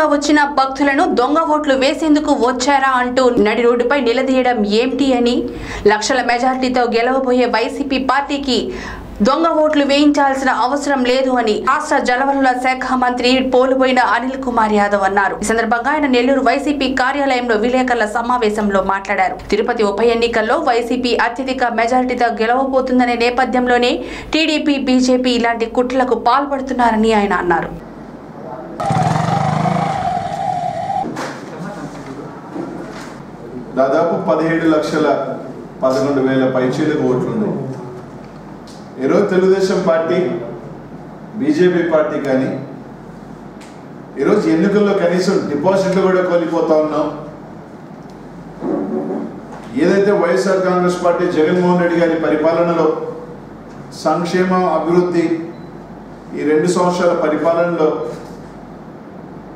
అతిథులుగా వచ్చిన భక్తులను దొంగ ఓట్లు వేసేందుకు వచ్చారా అంటూ నడి రోడ్డుపై నిలదీయడం ఏమిటి అని లక్షల మెజార్టీతో గెలవబోయే వైసీపీ పార్టీకి దొంగ ఓట్లు వేయించాల్సిన అవసరం లేదు అని రాష్ట్ర జలవనరుల శాఖ మంత్రి పోలుపోయిన అనిల్ కుమార్ యాదవ్ అన్నారు. ఈ సందర్భంగా ఆయన నెల్లూరు వైసీపీ కార్యాలయంలో విలేకరుల సమావేశంలో మాట్లాడారు. తిరుపతి ఉప ఎన్నికల్లో వైసీపీ అత్యధిక మెజారిటీతో గెలవబోతుందనే నేపథ్యంలోనే టీడీపీ బీజేపీ ఇలాంటి కుట్రలకు పాల్పడుతున్నారని ఆయన అన్నారు. దాదాపు పదిహేడు లక్షల పదకొండు వేల పైచీలకు ఓట్లున్నాయి ఈరోజు తెలుగుదేశం పార్టీ బీజేపీ పార్టీ కానీ ఈరోజు ఎన్నికల్లో కనీసం డిపాజిట్లు కూడా కోల్పోతా ఉన్నాం. ఏదైతే వైఎస్ఆర్ కాంగ్రెస్ పార్టీ జగన్మోహన్ రెడ్డి గారి పరిపాలనలో సంక్షేమ అభివృద్ధి ఈ రెండు సంవత్సరాల పరిపాలనలో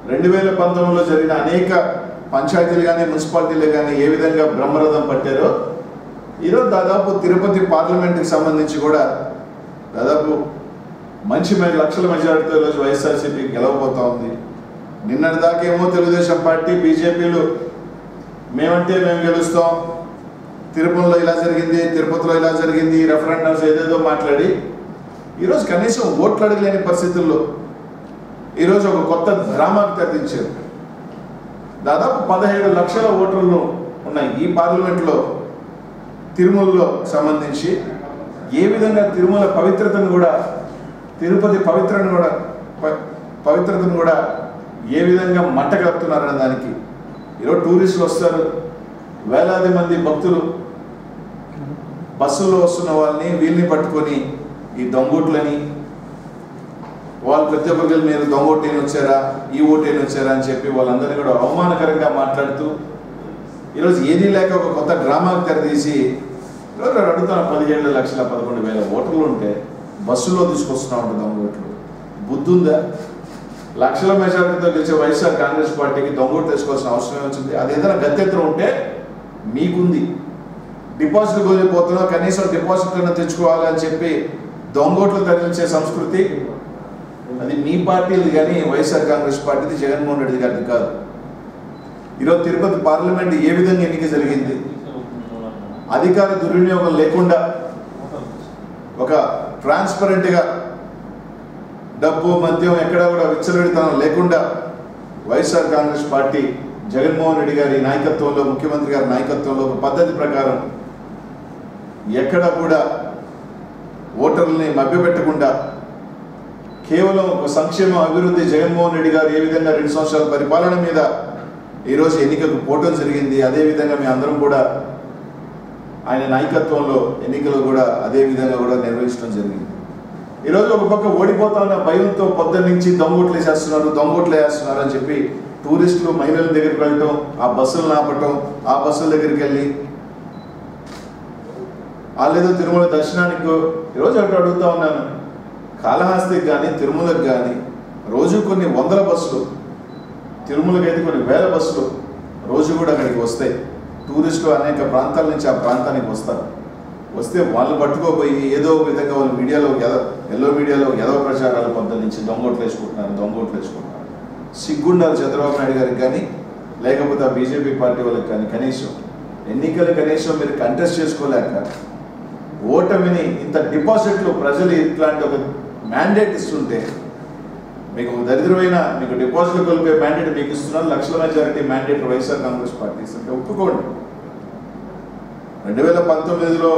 రెండు వేల పంతొమ్మిదిలో జరిగిన అనేక పంచాయతీలు కానీ మున్సిపాలిటీలు కానీ ఏ విధంగా బ్రహ్మరథం పట్టారో ఈరోజు దాదాపు తిరుపతి పార్లమెంట్కి సంబంధించి కూడా దాదాపు మంచి మె- లక్షల మెజారిటీతో ఈరోజు వైఎస్ఆర్సీపీ గెలవబోతా ఉంది. నిన్నటి దాకేమో తెలుగుదేశం పార్టీ బీజేపీలు మేమంటే మేము గెలుస్తాం తిరుపతిలో ఇలా జరిగింది తిరుపతిలో ఇలా జరిగింది రెఫరెండమ్స్ ఏదేదో మాట్లాడి ఈరోజు కనీసం ఓట్లు అడగలేని పరిస్థితుల్లో ఈరోజు ఒక కొత్త డ్రామాకి తెరదించారు దాదాపు పదహేడు లక్షల ఓటర్లు ఉన్నాయి ఈ పార్లమెంట్లో తిరుమలలో సంబంధించి. ఏ విధంగా తిరుమల పవిత్రతను కూడా తిరుపతి పవిత్రను కూడా పవిత్రతను కూడా ఏ విధంగా మంటగలుపుతున్నారనే దానికి ఈరోజు టూరిస్టులు వస్తారు. వేలాది మంది భక్తులు బస్సులో వస్తున్న వాళ్ళని వీళ్ళని పట్టుకొని ఈ దొంగోట్లని వాళ్ళు ప్రతి ఒక్కరికి మీరు దొంగ ఓటేని వచ్చారా? ఈ ఓటేని వచ్చారా అని చెప్పి వాళ్ళందరినీ కూడా అవమానకరంగా మాట్లాడుతూ ఈరోజు ఏదీ లేక ఒక కొత్త డ్రామాకి తెరదీసి ఈరోజు అడుగుతున్న పదిహేడు లక్షల పదకొండు వేల ఓటర్లు ఉంటే బస్సులో తీసుకొస్తున్నా ఉంటుంది దొంగ ఓట్లు. బుద్ధుందా లక్షల మెజారిటీతో గెలిచే వైఎస్ఆర్ కాంగ్రెస్ పార్టీకి దొంగ తెచ్చుకోవాల్సిన తీసుకోవాల్సిన అవసరం వచ్చింది అది ఏదైనా గత్యంతరం ఉంటే మీకుంది. డిపాజిట్ కోల్పోతున్నాం కనీసం డిపాజిట్ అయినా తెచ్చుకోవాలని చెప్పి దొంగోట్లు తరలించే సంస్కృతి అది మీ పార్టీది కానీ వైఎస్ఆర్ కాంగ్రెస్ పార్టీది జగన్మోహన్ రెడ్డి గారిది కాదు. ఈరోజు తిరుపతి పార్లమెంట్ ఏ విధంగా ఎన్నిక జరిగింది? అధికార దుర్వినియోగం లేకుండా ఒక ట్రాన్స్పరెంట్గా డబ్బు మద్యం ఎక్కడా కూడా విచ్చలవిడితనం లేకుండా వైఎస్ఆర్ కాంగ్రెస్ పార్టీ జగన్మోహన్ రెడ్డి గారి నాయకత్వంలో ముఖ్యమంత్రి గారి నాయకత్వంలో ఒక పద్ధతి ప్రకారం ఎక్కడ కూడా ఓటర్లని మభ్యపెట్టకుండా కేవలం ఒక సంక్షేమ అభివృద్ధి జగన్మోహన్ రెడ్డి గారు ఏ విధంగా రెండు సంవత్సరాల పరిపాలన మీద ఈరోజు ఎన్నికకు పోవటం జరిగింది అదేవిధంగా మీ అందరం కూడా ఆయన నాయకత్వంలో ఎన్నికలు కూడా అదే విధంగా కూడా నిర్వహించడం జరిగింది. ఈరోజు ఒక పక్క ఓడిపోతా ఉన్న భయంతో పొద్దున్న నుంచి దొంగోట్లు వేసేస్తున్నారు దొంగోట్లు వేస్తున్నారు అని చెప్పి టూరిస్టులు మహిళల దగ్గరికి వెళ్ళటం ఆ బస్సులు నాపటం ఆ బస్సుల దగ్గరికి వెళ్ళి వాళ్ళేదో తిరుమల దర్శనానికి ఈరోజు అటు అడుగుతా ఉన్నాను. కాళహస్తికి కానీ తిరుమలకు కానీ రోజు కొన్ని వందల బస్సులు తిరుమలకి అయితే కొన్ని వేల బస్సులు రోజు కూడా అక్కడికి వస్తాయి. టూరిస్టులు అనేక ప్రాంతాల నుంచి ఆ ప్రాంతానికి వస్తారు. వస్తే వాళ్ళు పట్టుకోపోయి ఏదో ఒక విధంగా వాళ్ళు మీడియాలో ఎదో ఎల్లో మీడియాలో ఎదో ప్రచారాలు కొంత నుంచి దొంగోట్లు వేసుకుంటున్నారు దొంగోట్లు వేసుకుంటున్నారు. సిగ్గుండాలి చంద్రబాబు నాయుడు గారికి కానీ లేకపోతే ఆ బీజేపీ పార్టీ వాళ్ళకి కానీ కనీసం ఎన్నికలు కనీసం మీరు కంటెస్ట్ చేసుకోలేక ఓటమిని ఇంత డిపాజిట్లు ప్రజలు ఇట్లాంటి ఒక మ్యాండేట్ ఇస్తుంటే మీకు దరిద్రమైన మీకు డిపాజిట్లు కొలిపే మ్యాండేట్ మీకు ఇస్తున్నారు లక్షల మెజారిటీ మ్యాండేట్ వైఎస్ఆర్ కాంగ్రెస్ పార్టీ ఇస్తుంటే ఒప్పుకోండి. రెండు వేల పంతొమ్మిదిలో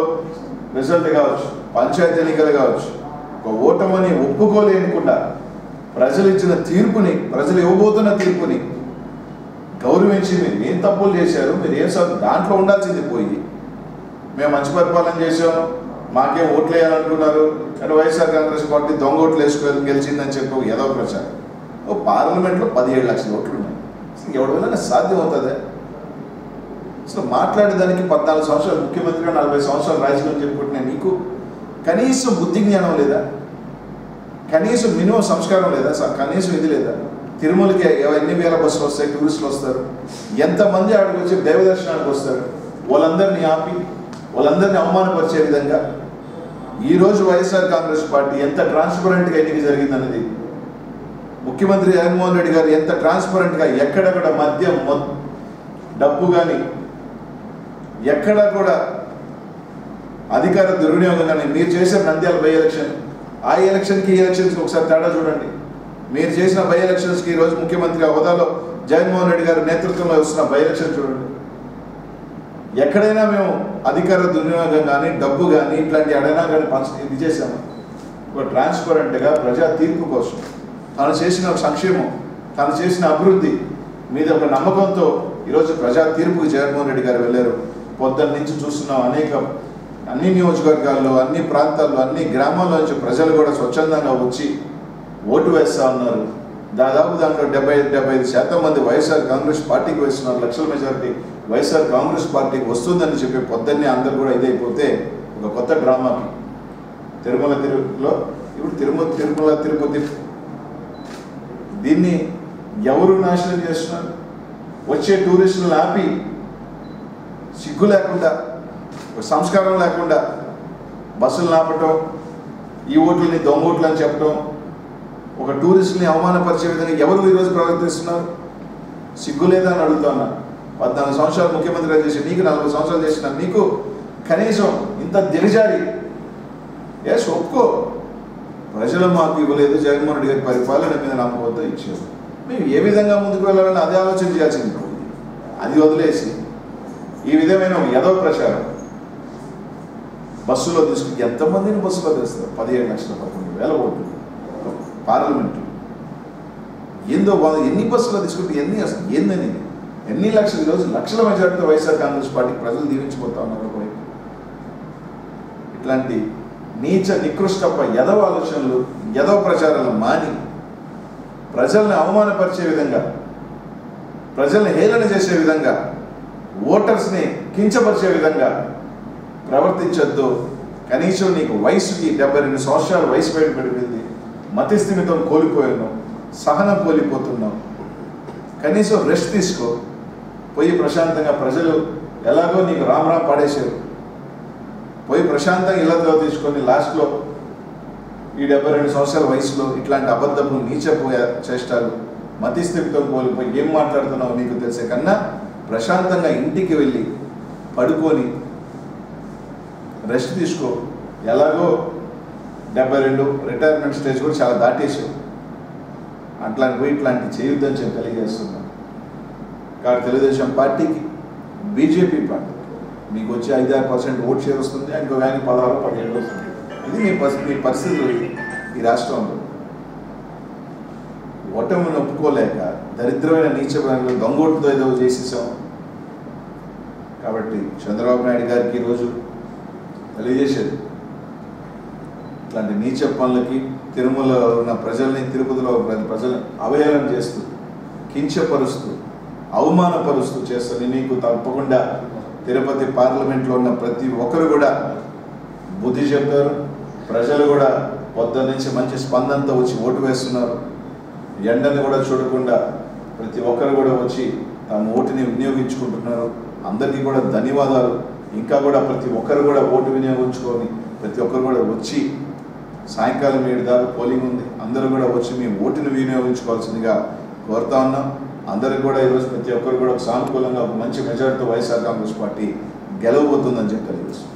రిజల్ట్ కావచ్చు పంచాయతీ ఎన్నికలు కావచ్చు ఒక ఓటమని ఒప్పుకోలేనికుండా ప్రజలు ఇచ్చిన తీర్పుని ప్రజలు ఇవ్వబోతున్న తీర్పుని గౌరవించి మీరు ఏం తప్పులు చేశారు మీరు ఏం సార్ దాంట్లో ఉండాల్సింది పోయి మేము మంచి పరిపాలన చేసాము మాకే ఓట్లు వేయాలనుకున్నారు అంటే వైఎస్ఆర్ కాంగ్రెస్ పార్టీ దొంగ ఓట్లు వేసుకొని గెలిచిందని చెప్పి ఏదో ప్రచారం. ఓ పార్లమెంట్లో పదిహేడు లక్షల ఓట్లు ఉన్నాయి అసలు సాధ్యం అవుతుంది అసలు మాట్లాడేదానికి పద్నాలుగు సంవత్సరాలు ముఖ్యమంత్రిగా నలభై సంవత్సరాలు రాజకీయం చెప్పుకుంటున్నా నీకు. కనీసం బుద్ధి జ్ఞానం లేదా? కనీసం మినిమం సంస్కారం లేదా? కనీసం ఇది లేదా? తిరుమలకి ఎన్ని వేల బస్సులు వస్తాయి టూరిస్టులు వస్తారు? ఎంతమంది ఆడికి వచ్చి దైవ దర్శనానికి వస్తారు? వాళ్ళందరినీ ఆపి వాళ్ళందరినీ అవమానపరిచే విధంగా ఈరోజు వైఎస్ఆర్ కాంగ్రెస్ పార్టీ ఎంత ట్రాన్స్పరెంట్గా ఎన్నిక జరిగిందన్నది. ముఖ్యమంత్రి జగన్మోహన్ రెడ్డి గారు ఎంత ట్రాన్స్పరెంట్గా ఎక్కడ కూడా మద్యం మొ- డబ్బు కానీ ఎక్కడ కూడా అధికార దుర్వినియోగం కానీ మీరు చేసిన నంద్యాల బై ఎలక్షన్ ఆ ఎలక్షన్కి ఈ ఎలక్షన్స్కి ఒకసారి తేడా చూడండి. మీరు చేసిన బై ఎలక్షన్స్కి ఈరోజు ముఖ్యమంత్రి హోదాలో జగన్మోహన్ రెడ్డి గారి నేతృత్వంలో వస్తున్న బై ఎలక్షన్ చూడండి. ఎక్కడైనా మేము అధికార దుర్వినియోగం కానీ డబ్బు కానీ ఇట్లాంటి ఎడైనా కానీ పంచ ఇది చేసాము ఒక ట్రాన్స్పరెంట్గా ప్రజా తీర్పు కోసం తను చేసిన సంక్షేమం తను చేసిన అభివృద్ధి మీద ఒక నమ్మకంతో ఈరోజు ప్రజా తీర్పుకి జగన్మోహన్ రెడ్డి గారు వెళ్ళారు. పొద్దున్న నుంచి చూస్తున్నాం అనేక అన్ని నియోజకవర్గాల్లో అన్ని ప్రాంతాల్లో అన్ని గ్రామాల్లో నుంచి ప్రజలు కూడా స్వచ్ఛందంగా వచ్చి ఓటు వేస్తా ఉన్నారు. దాదాపు దాంట్లో డెబ్బై డెబ్బై ఐదు శాతం మంది వైఎస్ఆర్ కాంగ్రెస్ పార్టీకి వేస్తున్నారు. లక్షల మెజారిటీ వైఎస్ఆర్ కాంగ్రెస్ పార్టీకి వస్తుందని చెప్పి పొద్దున్నే అందరు కూడా ఇదైపోతే ఒక కొత్త డ్రామాకి తిరుమల తిరుపతిలో ఇప్పుడు తిరుమల తిరుమల తిరుపతి. దీన్ని ఎవరు నాశనం చేస్తున్నారు? వచ్చే టూరిస్టులను ఆపి సిగ్గు లేకుండా ఒక సంస్కారం లేకుండా బస్సులు ఆపటం ఈ ఓట్లని దొంగ ఓట్లు అని చెప్పటం ఒక టూరిస్ట్ని అవమానపరిచే విధంగా ఎవరు ఈరోజు ప్రవర్తిస్తున్నారు? సిగ్గు లేదా అని అడుగుతున్నా పద్నాలుగు సంవత్సరాలు ముఖ్యమంత్రిగా చేసి నీకు నలభై సంవత్సరాలు చేసిన నీకు కనీసం ఇంత దిగజారి. ఎస్ ఒప్పుకో. ప్రజలు మాకు ఇవ్వలేదు. జగన్మోహన్ రెడ్డి గారి పరిపాలన మీద నమ్మకంతో ఇచ్చారు. మేము ఏ విధంగా ముందుకు వెళ్ళాలని అదే ఆలోచన చేయాల్సింది. అది వదిలేసి ఈ విధమైన ఒక ప్రచారం. బస్సులో తీసుకుని ఎంతమందిని బస్సులో తెస్తారు? పదిహేడు లక్షల పదకొండు వేల ఓట్లు. పార్లమెంటు. ఏందో బాధ ఎన్ని బస్సులు తీసుకుంటే ఎన్ని అసలు ఏందని. ఎన్ని లక్షలు ఈరోజు లక్షల మెజార్టీతో వైఎస్ఆర్ కాంగ్రెస్ పార్టీకి ప్రజలు దీవించిపోతా ఉన్నారు ఒకవైపు ఇట్లాంటి నీచ నికృష్టప యదవ ఆలోచనలు యదవ ప్రచారాలు మాని ప్రజల్ని అవమానపరిచే విధంగా ప్రజల్ని హేళన చేసే విధంగా ఓటర్స్ని కించపరిచే విధంగా ప్రవర్తించొద్దు. కనీసం నీకు వయసుకి డెబ్బై రెండు సంవత్సరాల వయసు బయట పడిపోయింది మతిస్థిమితం కోల్పోయాను సహనం కోల్పోతున్నాం. కనీసం రెస్ట్ తీసుకో. పోయి ప్రశాంతంగా ప్రజలు ఎలాగో నీకు రామ్ రామ్ పాడేశారు. పోయి ప్రశాంతంగా ఇళ్ళతో తీసుకొని లాస్ట్లో ఈ డెబ్బై రెండు సంవత్సరాల వయసులో ఇట్లాంటి అబద్ధపు నీచపోయే చేష్టాలు మతిస్థిమితం కోల్పోయి ఏం మాట్లాడుతున్నావు నీకు తెలిసే కన్నా ప్రశాంతంగా ఇంటికి వెళ్ళి పడుకొని రెస్ట్ తీసుకో. ఎలాగో డెబ్బై రెండు రిటైర్మెంట్ స్టేజ్ కూడా చాలా దాటేసాం అట్లాంటి పోయి ఇట్లాంటి చేయొద్దని చెప్పి తెలియజేస్తున్నాం. కాబట్టి తెలుగుదేశం పార్టీకి బీజేపీ పార్టీ మీకు వచ్చి ఐదారు పర్సెంట్ ఓట్ షేర్ వస్తుంది ఇంకొక ఆయన పదహారు పదిహేడు వస్తుంది. ఇది మీ పరిస్థితి మీ పరిస్థితులు ఈ రాష్ట్రంలో. ఓటమిని ఒప్పుకోలేక దరిద్రమైన నీచమైన దొంగోటుతో ఏదో చేసేసాం. కాబట్టి చంద్రబాబు నాయుడు గారికి ఈరోజు తెలియజేసేది ఇట్లాంటి నీచ పనులకి తిరుమలలో ఉన్న ప్రజల్ని తిరుపతిలో ప్రజల్ని అవహేళన చేస్తూ కించపరుస్తూ అవమానపరుస్తూ చేస్తుంది నీకు తప్పకుండా తిరుపతి పార్లమెంట్లో ఉన్న ప్రతి ఒక్కరు కూడా బుద్ధి చెప్పారు ప్రజలు కూడా పొద్దు నుంచి మంచి స్పందనతో వచ్చి ఓటు వేస్తున్నారు. ఎండని కూడా చూడకుండా ప్రతి ఒక్కరు కూడా వచ్చి తమ ఓటుని వినియోగించుకుంటున్నారు. అందరికీ కూడా ధన్యవాదాలు. ఇంకా కూడా ప్రతి ఒక్కరు కూడా ఓటు వినియోగించుకొని ప్రతి ఒక్కరు కూడా వచ్చి సాయంకాలం ఏడు దాకా పోలింగ్ ఉంది. అందరూ కూడా వచ్చి మీ ఓటును వినియోగించుకోవాల్సిందిగా కోరుతా ఉన్నాం. అందరూ కూడా ఈరోజు ప్రతి ఒక్కరు కూడా సానుకూలంగా ఒక మంచి మెజార్టీతో వైఎస్ఆర్ కాంగ్రెస్ పార్టీ గెలవబోతుందని చెప్పి తెలియజేస్తున్నాం